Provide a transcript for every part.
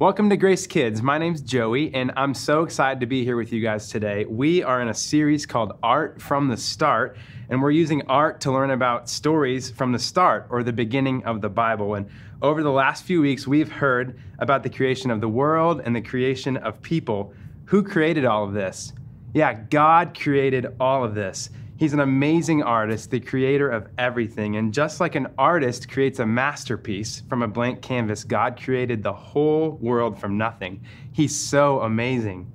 Welcome to Grace Kids. My name's Joey, and I'm so excited to be here with you guys today. We are in a series called Art from the Start, and we're using art to learn about stories from the start or the beginning of the Bible. And over the last few weeks, we've heard about the creation of the world and the creation of people. Who created all of this? Yeah, God created all of this. He's an amazing artist, the creator of everything. And just like an artist creates a masterpiece from a blank canvas, God created the whole world from nothing. He's so amazing.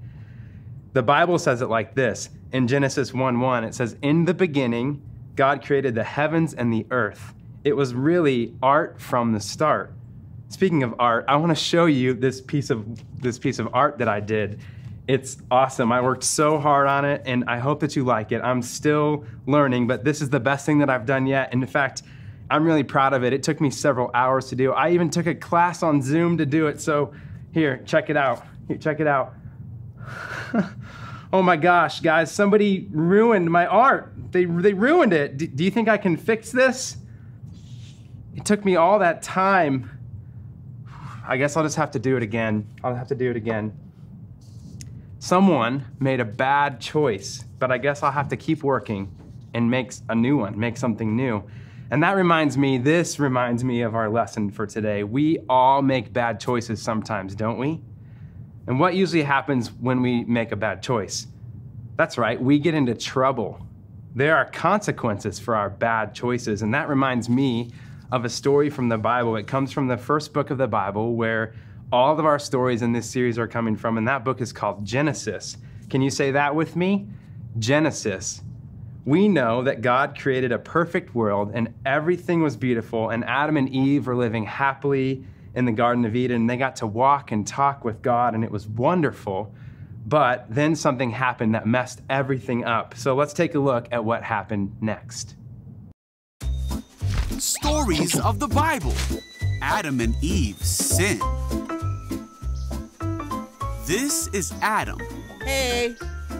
The Bible says it like this in Genesis 1 1, it says, In the beginning, God created the heavens and the earth. It was really art from the start. Speaking of art, I want to show you this piece of this piece of art that I did. It's awesome. I worked so hard on it and I hope that you like it. I'm still learning, but this is the best thing that I've done yet. And in fact, I'm really proud of it. It took me several hours to do. I even took a class on Zoom to do it. So here, check it out. Here, check it out. oh my gosh, guys, somebody ruined my art. They, they ruined it. D do you think I can fix this? It took me all that time. I guess I'll just have to do it again. I'll have to do it again. Someone made a bad choice, but I guess I'll have to keep working and make a new one, make something new. And that reminds me, this reminds me of our lesson for today. We all make bad choices sometimes, don't we? And what usually happens when we make a bad choice? That's right, we get into trouble. There are consequences for our bad choices. And that reminds me of a story from the Bible. It comes from the first book of the Bible where all of our stories in this series are coming from, and that book is called Genesis. Can you say that with me? Genesis. We know that God created a perfect world and everything was beautiful, and Adam and Eve were living happily in the Garden of Eden. They got to walk and talk with God, and it was wonderful. But then something happened that messed everything up. So let's take a look at what happened next. Stories of the Bible Adam and Eve sin. This is Adam. Hey.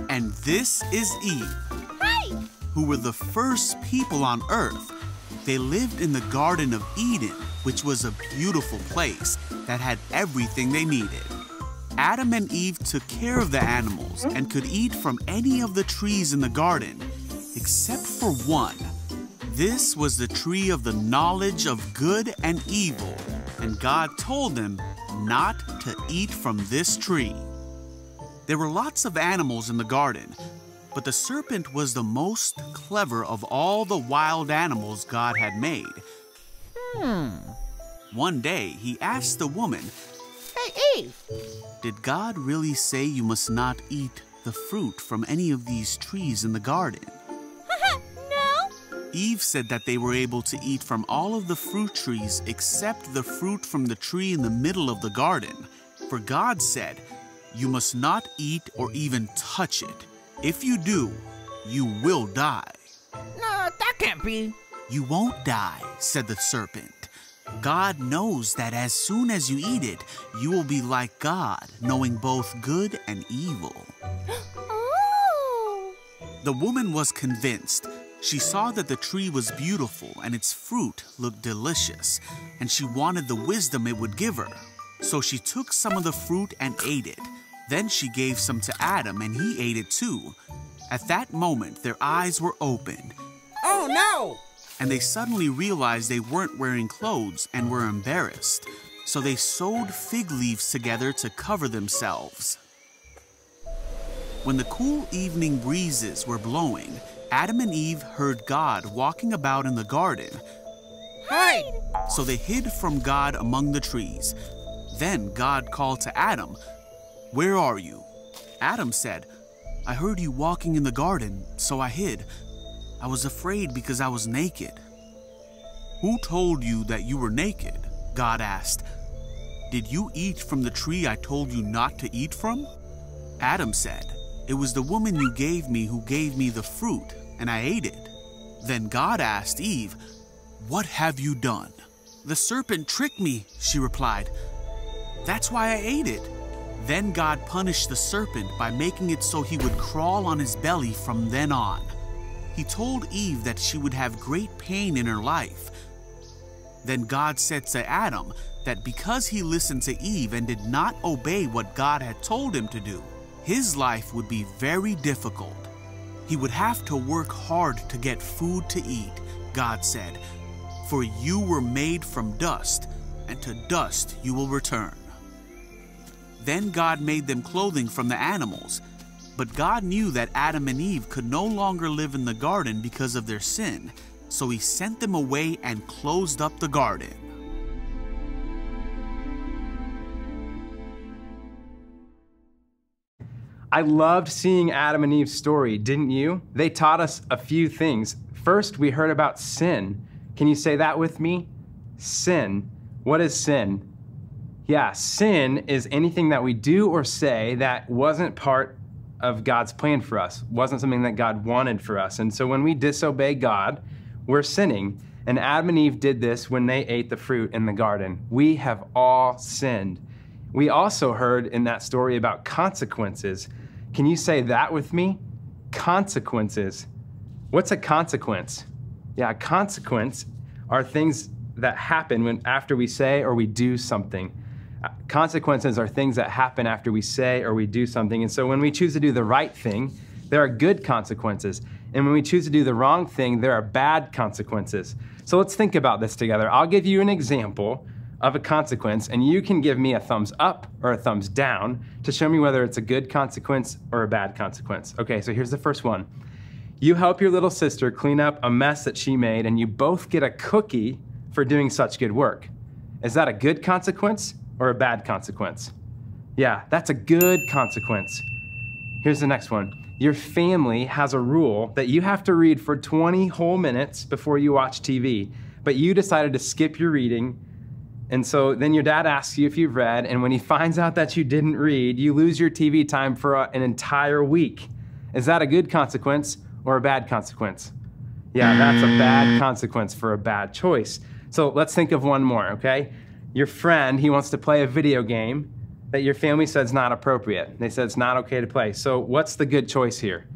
And this is Eve. Hi. Who were the first people on earth. They lived in the Garden of Eden, which was a beautiful place that had everything they needed. Adam and Eve took care of the animals and could eat from any of the trees in the garden, except for one. This was the tree of the knowledge of good and evil, and God told them not to eat from this tree. There were lots of animals in the garden, but the serpent was the most clever of all the wild animals God had made. Hmm. One day, he asked the woman, Hey, Eve. Did God really say you must not eat the fruit from any of these trees in the garden? Eve said that they were able to eat from all of the fruit trees except the fruit from the tree in the middle of the garden. For God said, You must not eat or even touch it. If you do, you will die. No, that can't be. You won't die, said the serpent. God knows that as soon as you eat it, you will be like God, knowing both good and evil. oh! The woman was convinced she saw that the tree was beautiful and its fruit looked delicious, and she wanted the wisdom it would give her. So she took some of the fruit and ate it. Then she gave some to Adam, and he ate it too. At that moment, their eyes were opened. Oh no! And they suddenly realized they weren't wearing clothes and were embarrassed. So they sewed fig leaves together to cover themselves. When the cool evening breezes were blowing, Adam and Eve heard God walking about in the garden. Hide! So they hid from God among the trees. Then God called to Adam, Where are you? Adam said, I heard you walking in the garden, so I hid. I was afraid because I was naked. Who told you that you were naked? God asked. Did you eat from the tree I told you not to eat from? Adam said, It was the woman you gave me who gave me the fruit, and I ate it. Then God asked Eve, What have you done? The serpent tricked me, she replied. That's why I ate it. Then God punished the serpent by making it so he would crawl on his belly from then on. He told Eve that she would have great pain in her life. Then God said to Adam that because he listened to Eve and did not obey what God had told him to do, his life would be very difficult. He would have to work hard to get food to eat, God said, for you were made from dust, and to dust you will return. Then God made them clothing from the animals. But God knew that Adam and Eve could no longer live in the garden because of their sin, so he sent them away and closed up the garden. I loved seeing Adam and Eve's story, didn't you? They taught us a few things. First, we heard about sin. Can you say that with me? Sin. What is sin? Yeah, sin is anything that we do or say that wasn't part of God's plan for us, wasn't something that God wanted for us. And so when we disobey God, we're sinning. And Adam and Eve did this when they ate the fruit in the garden. We have all sinned. We also heard in that story about consequences. Can you say that with me? Consequences. What's a consequence? Yeah, a consequence are things that happen when after we say or we do something. Uh, consequences are things that happen after we say or we do something. And so when we choose to do the right thing, there are good consequences. And when we choose to do the wrong thing, there are bad consequences. So let's think about this together. I'll give you an example of a consequence, and you can give me a thumbs up or a thumbs down to show me whether it's a good consequence or a bad consequence. Okay, so here's the first one. You help your little sister clean up a mess that she made, and you both get a cookie for doing such good work. Is that a good consequence or a bad consequence? Yeah, that's a good consequence. Here's the next one. Your family has a rule that you have to read for 20 whole minutes before you watch TV, but you decided to skip your reading. And so then your dad asks you if you've read, and when he finds out that you didn't read, you lose your TV time for an entire week. Is that a good consequence or a bad consequence? Yeah, that's a bad mm. consequence for a bad choice. So let's think of one more, okay? Your friend, he wants to play a video game that your family says is not appropriate. They said it's not okay to play. So what's the good choice here?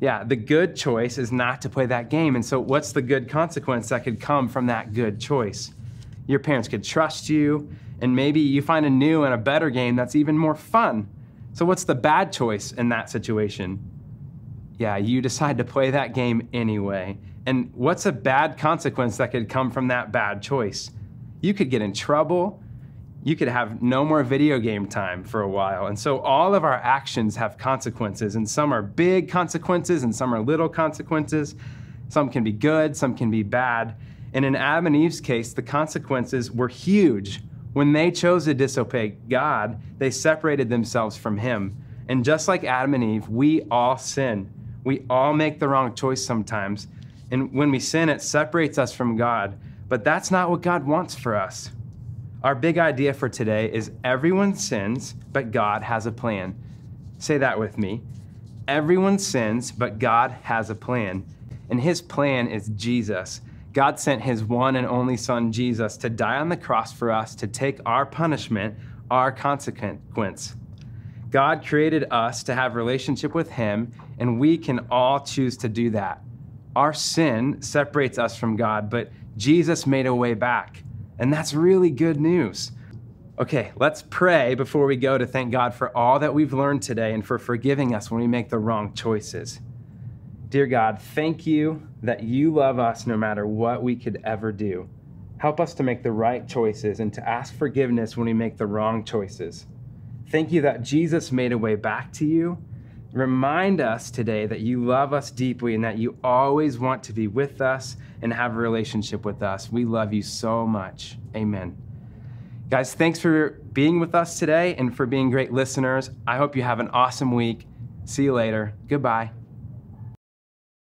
Yeah, the good choice is not to play that game. And so what's the good consequence that could come from that good choice? Your parents could trust you, and maybe you find a new and a better game that's even more fun. So what's the bad choice in that situation? Yeah, you decide to play that game anyway. And what's a bad consequence that could come from that bad choice? You could get in trouble. You could have no more video game time for a while. And so all of our actions have consequences, and some are big consequences and some are little consequences. Some can be good, some can be bad. And in Adam and Eve's case, the consequences were huge. When they chose to disobey God, they separated themselves from Him. And just like Adam and Eve, we all sin. We all make the wrong choice sometimes. And when we sin, it separates us from God. But that's not what God wants for us. Our big idea for today is everyone sins, but God has a plan. Say that with me. Everyone sins, but God has a plan. And his plan is Jesus. God sent his one and only Son, Jesus, to die on the cross for us to take our punishment, our consequence. God created us to have relationship with him, and we can all choose to do that. Our sin separates us from God, but Jesus made a way back. And that's really good news. Okay, let's pray before we go to thank God for all that we've learned today and for forgiving us when we make the wrong choices. Dear God, thank you that you love us no matter what we could ever do. Help us to make the right choices and to ask forgiveness when we make the wrong choices. Thank you that Jesus made a way back to you Remind us today that you love us deeply and that you always want to be with us and have a relationship with us. We love you so much. Amen. Guys, thanks for being with us today and for being great listeners. I hope you have an awesome week. See you later. Goodbye.